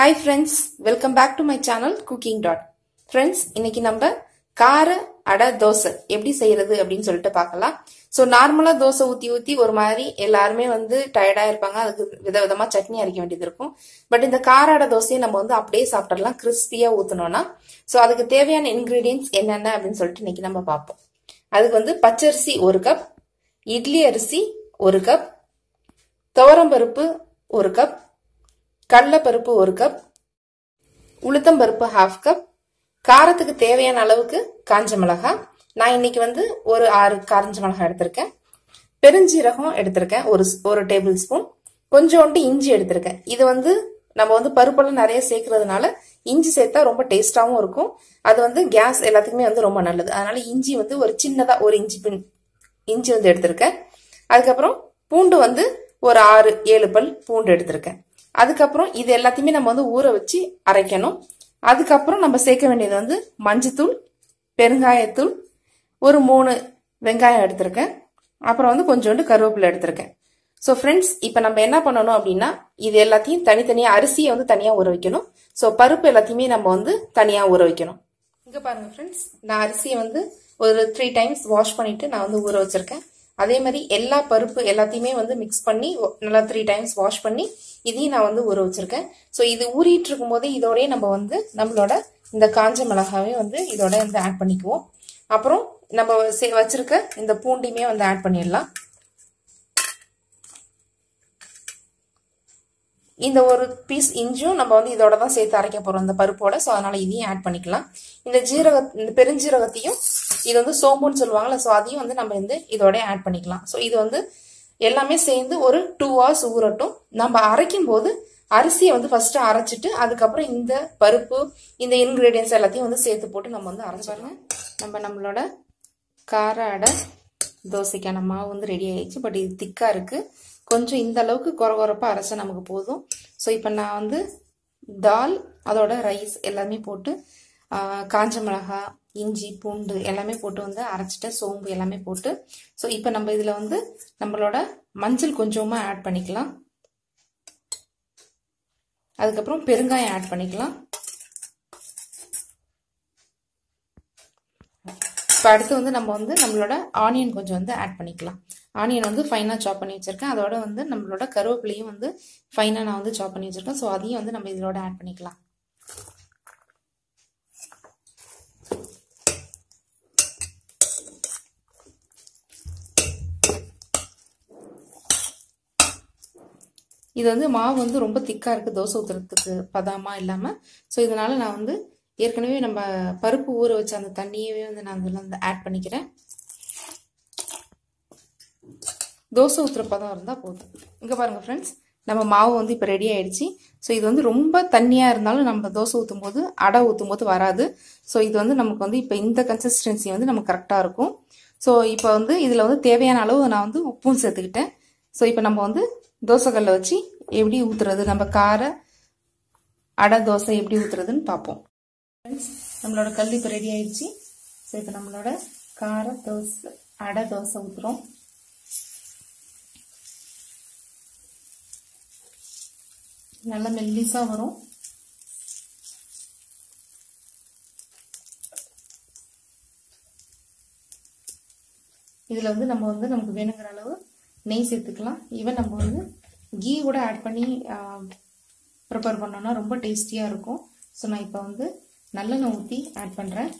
Hi friends welcome back to my channel cooking dot friends இன்னைக்கு நம்ம கார அடை தோசை எப்படி செய்யறது அப்படின்னு சொல்லிட்டு பார்க்கலாம். ஸோ நார்மலா தோசை ஊத்தி ஊத்தி ஒரு மாதிரி எல்லாருமே வந்து டயர்டா இருப்பாங்க. அதுக்கு வித விதமாக சட்னி அரைக்க வேண்டியது இருக்கும். பட் இந்த கார அடை தோசையை நம்ம வந்து அப்படியே சாப்பிடலாம் கிறிஸ்பியா ஊத்தணும்னா. ஸோ அதுக்கு தேவையான இன்கிரீடியன்ஸ் என்னென்ன அப்படின்னு சொல்லிட்டு இன்னைக்கு நம்ம பார்ப்போம். அதுக்கு வந்து பச்சரிசி ஒரு கப் இட்லி அரிசி ஒரு கப் துவரம்பருப்பு ஒரு கப் கடலைப்பருப்பு ஒரு கப் உளுத்தம்பருப்பு ஹாஃப் கப் காரத்துக்கு தேவையான அளவுக்கு காஞ்ச மிளகாய். நான் இன்னைக்கு வந்து ஒரு ஆறு காஞ்ச மிளகாய் எடுத்திருக்கேன். பெருஞ்சீரகம் எடுத்திருக்கேன். ஒரு ஒரு டேபிள் ஸ்பூன் கொஞ்சோண்டு இஞ்சி எடுத்திருக்கேன். இது வந்து நம்ம வந்து பருப்பெல்லாம் நிறைய சேர்க்கறதுனால இஞ்சி சேர்த்தா ரொம்ப டேஸ்டாகவும் இருக்கும். அது வந்து கேஸ் எல்லாத்துக்குமே வந்து ரொம்ப நல்லது. அதனால இஞ்சி வந்து ஒரு சின்னதாக ஒரு இஞ்சி பின் இஞ்சி வந்து எடுத்திருக்கேன். அதுக்கப்புறம் பூண்டு வந்து ஒரு ஆறு ஏழு பல் பூண்டு எடுத்திருக்கேன். அதுக்கப்புறம் இது எல்லாத்தையுமே நம்ம வந்து ஊற வச்சு அரைக்கணும். அதுக்கப்புறம் நம்ம சேர்க்க வேண்டியது வந்து மஞ்சத்தூள் பெருங்காயத்தூள் ஒரு மூணு வெங்காயம் எடுத்திருக்கேன். அப்புறம் வந்து கொஞ்சோண்டு கருவேப்பிலை எடுத்திருக்கேன். ஸோ ஃப்ரெண்ட்ஸ் இப்போ நம்ம என்ன பண்ணணும் அப்படின்னா இது எல்லாத்தையும் தனித்தனியாக அரிசியை வந்து தனியாக ஊற வைக்கணும். ஸோ பருப்பு எல்லாத்தையுமே நம்ம வந்து தனியாக ஊற வைக்கணும். இங்கே பாருங்கள் ஃப்ரெண்ட்ஸ் நான் அரிசியை வந்து ஒரு த்ரீ டைம்ஸ் வாஷ் பண்ணிவிட்டு நான் வந்து ஊற வச்சிருக்கேன். அதே மாதிரி எல்லா பருப்பு எல்லாத்தையுமே வந்து மிக்ஸ் பண்ணி நல்லா த்ரீ டைம்ஸ் வாஷ் பண்ணி இதையும் நான் வந்து ஊற வச்சிருக்கேன். ஸோ இது ஊறிட்டு இருக்கும் போதே இதோடய நம்ம வந்து நம்மளோட இந்த காஞ்ச மிளகாவே வந்து இதோட வந்து ஆட் பண்ணிக்குவோம். அப்புறம் நம்ம வச்சிருக்க இந்த பூண்டையுமே வந்து ஆட் பண்ணிடலாம். இந்த ஒரு பீஸ் இஞ்சும் நம்ம வந்து இதோட தான் சேர்த்து அரைக்க போகிறோம் இந்த பருப்போட. ஸோ அதனால் இதையும் ஆட் பண்ணிக்கலாம். இந்த ஜீரக இந்த பெருஞ்சீரகத்தையும் இது வந்து சோம்புன்னு சொல்லுவாங்கல்ல ஸோ அதையும் வந்து நம்ம வந்து இதோட ஆட் பண்ணிக்கலாம். ஸோ இது வந்து எல்லாமே சேர்ந்து ஒரு டூ ஹவர்ஸ் ஊறட்டும். நம்ம அரைக்கும் போது அரிசியை வந்து ஃபர்ஸ்ட் அரைச்சிட்டு அதுக்கப்புறம் இந்த பருப்பு இந்த இன்கிரீடியன்ஸ் எல்லாத்தையும் வந்து சேர்த்து போட்டு நம்ம வந்து அரைச்சிடலாம் நம்ம நம்மளோட கார அடை தோசைக்கான மாவு வந்து ரெடி ஆயிடுச்சு. பட் இது திக்காக இருக்குது கொஞ்சம் இந்த அளவுக்கு குறை குறைப்பாக அரைச்சா நமக்கு போதும். ஸோ இப்போ நான் வந்து தால் அதோட ரைஸ் எல்லாமே போட்டு காஞ்ச மிளகா இஞ்சி பூண்டு எல்லாமே போட்டு வந்து அரைச்சிட்டு சோம்பு எல்லாமே போட்டு ஸோ இப்போ நம்ம இதில் வந்து நம்மளோட மஞ்சள் கொஞ்சமாக ஆட் பண்ணிக்கலாம். அதுக்கப்புறம் பெருங்காயம் ஆட் பண்ணிக்கலாம். இப்போ அடுத்து வந்து நம்ம வந்து நம்மளோட ஆனியன் கொஞ்சம் வந்து ஆட் பண்ணிக்கலாம். ஆனியன் வந்து ஃபைனாக சாப் பண்ணி வச்சுருக்கேன். அதோட வந்து நம்மளோட கருவேப்பிலையும் வந்து ஃபைனாக நான் வந்து சாப் பண்ணி வச்சுருக்கேன். ஸோ அதையும் வந்து நம்ம இதோட ஆட் பண்ணிக்கலாம். இது வந்து மாவு வந்து ரொம்ப திக்காக இருக்குது தோசை ஊற்றுறதுக்கு பதமாக இல்லாமல் ஸோ இதனால் நான் வந்து ஏற்கனவே நம்ம பருப்பு ஊற வச்ச அந்த தண்ணியவே வந்து நான் அதில் வந்து ஆட் பண்ணிக்கிறேன். தோசை ஊற்றுற பதம் இருந்தால் போதும். இங்கே பாருங்கள் ஃப்ரெண்ட்ஸ் நம்ம மாவு வந்து இப்போ ரெடி ஆயிடுச்சு. ஸோ இது வந்து ரொம்ப தண்ணியாக இருந்தாலும் நம்ம தோசை ஊற்றும் போது அடை ஊற்றும் போது வராது. ஸோ இது வந்து நமக்கு வந்து இப்போ இந்த கன்சிஸ்டன்சி வந்து நமக்கு கரெக்டாக இருக்கும். ஸோ இப்போ வந்து இதில் வந்து தேவையான அளவு நான் வந்து உப்பும் சேர்த்துக்கிட்டேன். ஸோ இப்போ நம்ம வந்து தோசைக்கல்லை வச்சு எப்படி ஊற்றுறது நம்ம கார அடை தோசை எப்படி ஊற்றுறதுன்னு பார்ப்போம். ஃப்ரெண்ட்ஸ் நம்மளோட கல் இப்போ ரெடி ஆயிடுச்சு. ஸோ இப்போ நம்மளோட கார தோசை அடை தோசை ஊற்றுறோம் நல்லா மெல்லிஸாக வரும். இதில் வந்து நம்ம வந்து நமக்கு வேணுங்கிற அளவு நெய் சேர்த்துக்கலாம். ஈவன் நம்ம வந்து கீ கூட ஆட் பண்ணி ப்ரிப்பேர் பண்ணோன்னா ரொம்ப டேஸ்டியாக இருக்கும். ஸோ நான் இப்போ வந்து நல்லெண்ணெய் ஊற்றி ஆட் பண்ணுறேன்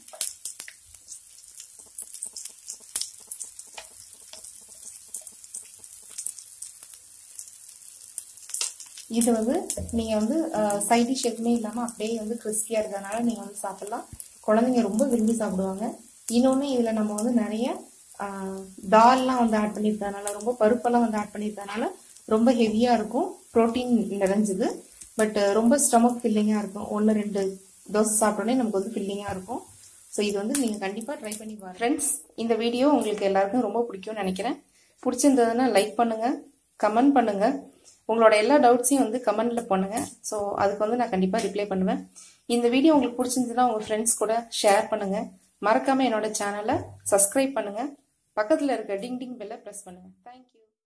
இது வந்து நீங்கள் வந்து சைட் டிஷ் எதுவுமே இல்லாமல் அப்படியே வந்து கிறிஸ்பியாக இருக்கிறதுனால நீங்கள் வந்து சாப்பிட்லாம். குழந்தைங்க ரொம்ப விரும்பி சாப்பிடுவாங்க. இன்னொன்று இதில் நம்ம வந்து நிறைய தால்லாம் வந்து ஆட் பண்ணியிருக்கிறதுனால ரொம்ப பருப்பெல்லாம் வந்து ஆட் பண்ணியிருக்கிறதுனால ரொம்ப ஹெவியாக இருக்கும். ப்ரோட்டீன் நிறைஞ்சது. பட் ரொம்ப ஸ்டமக் ஃபில்லிங்காக இருக்கும். ஒன்று ரெண்டு தோசை சாப்பிட்டோன்னே நமக்கு வந்து ஃபில்லிங்காக இருக்கும். ஸோ இது வந்து நீங்கள் கண்டிப்பாக ட்ரை பண்ணி பாருங்க. ஃப்ரெண்ட்ஸ் இந்த வீடியோ உங்களுக்கு எல்லாருக்கும் ரொம்ப பிடிக்கும்னு நினைக்கிறேன். பிடிச்சிருந்ததுன்னா லைக் பண்ணுங்கள் கமெண்ட் பண்ணுங்கள் உங்களோட எல்லா டவுட்ஸையும் வந்து கமெண்டில் பண்ணுங்கள் ஸோ அதுக்கு வந்து நான் கண்டிப்பாக ரிப்ளை பண்ணுவேன். இந்த வீடியோ உங்களுக்கு பிடிச்சிருந்ததுன்னா உங்கள் ஃப்ரெண்ட்ஸ் கூட ஷேர் பண்ணுங்கள் மறக்காமல் என்னோட சேனலை சப்ஸ்கிரைப் பண்ணுங்கள் பக்கத்தில் இருக்க டிங் டிங் பெல்லை ப்ரெஸ் பண்ணுங்கள் தேங்க்யூ